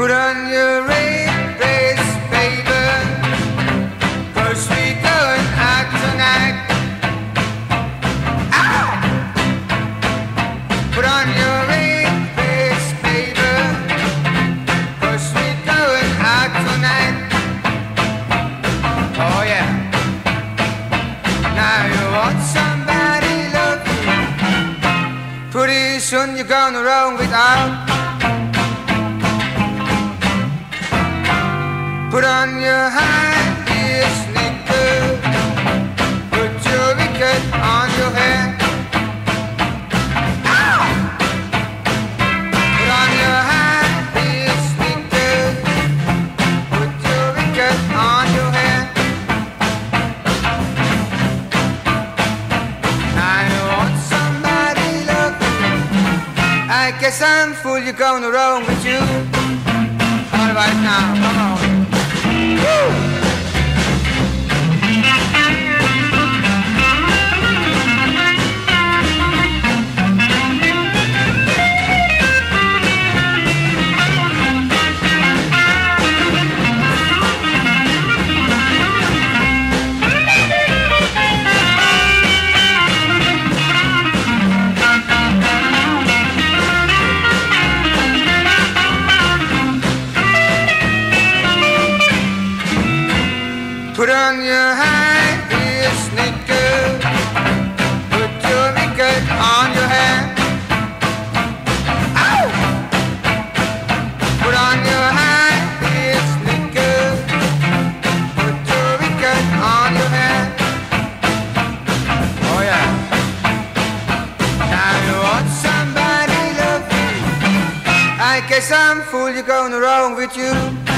Put on your rain face, baby. First we go and act tonight. Ah! Put on your rain face, baby. First we go and act tonight. Oh yeah. Now you want somebody love you. Pretty soon you're gonna run without. I guess I'm fool, you're roam with you. All right now, come on. Put on your high heel sneakers. Put your wicket on your head. Ow! Put on your high heel sneakers. Put your wicket on your head. Oh yeah. Now you want somebody love you. I guess I'm fool. You're gonna wrong with you.